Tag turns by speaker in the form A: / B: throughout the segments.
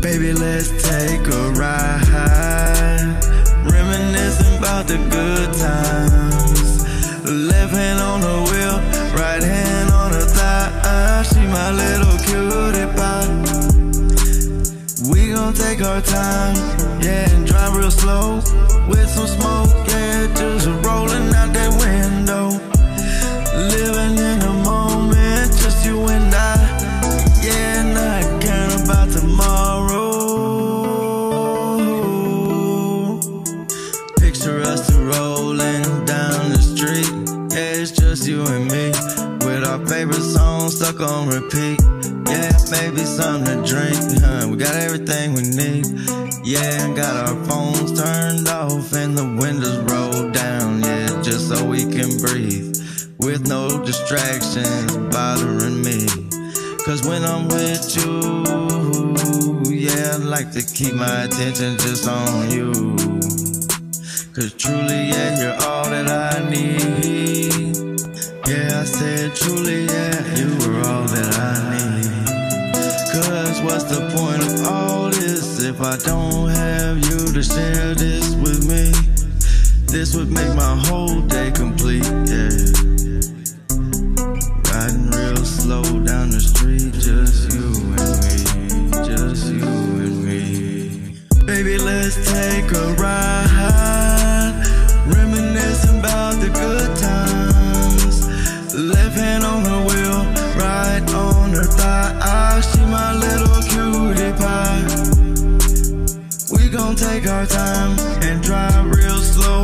A: Baby, let's take a ride. Reminiscing about the good times. Left hand on the wheel, right hand on the thigh. She my little cutie pie. We gon' take our time, yeah, and drive real slow with some smoke, yeah, just rolling out that window. Just you and me, with our favorite song stuck on repeat. Yeah, maybe something to drink, huh? We got everything we need. Yeah, got our phones turned off and the windows rolled down. Yeah, just so we can breathe with no distractions bothering me. Cause when I'm with you, yeah, I like to keep my attention just on you. Cause truly, yeah, you're all that I need. I said truly, yeah, you were all that I need. Cause what's the point of all this if I don't have you to share this with me? This would make my whole day complete, yeah. Riding real slow down the street, just you and me, just you and me. Baby, let's take a ride, reminiscing about the good hand on the wheel, right on her thigh. She my little cutie pie. We gon' take our time and drive real slow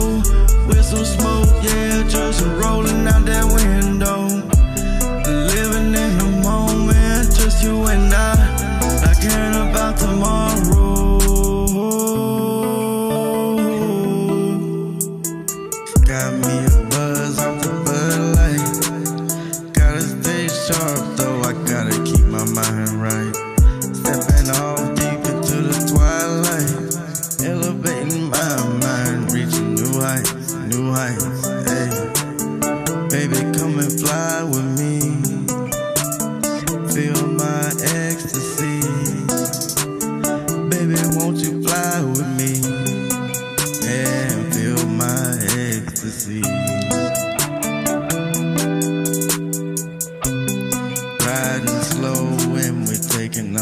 A: with some smoke, yeah, just rolling out that window. Living in the moment, just you and I, not caring about tomorrow. Stay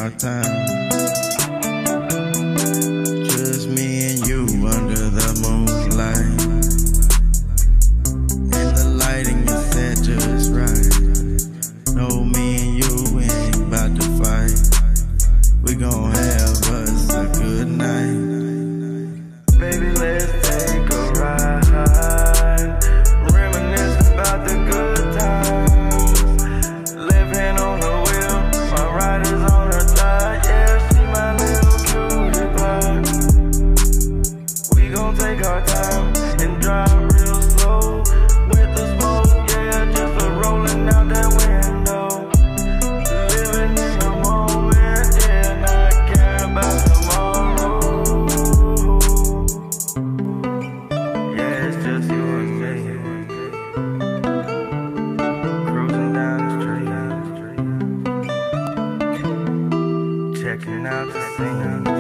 A: our time. Just me and you under the moonlight. And the lighting is set just right. No, me and you ain't about to fight. We gon' have us a good night. We gon' our time and drive real slow with the smoke. Yeah, just a rolling out that window. Living in the moment, yeah, not caring about tomorrow. Yeah, it's just you and me. Cruising down the street, checking out the scene.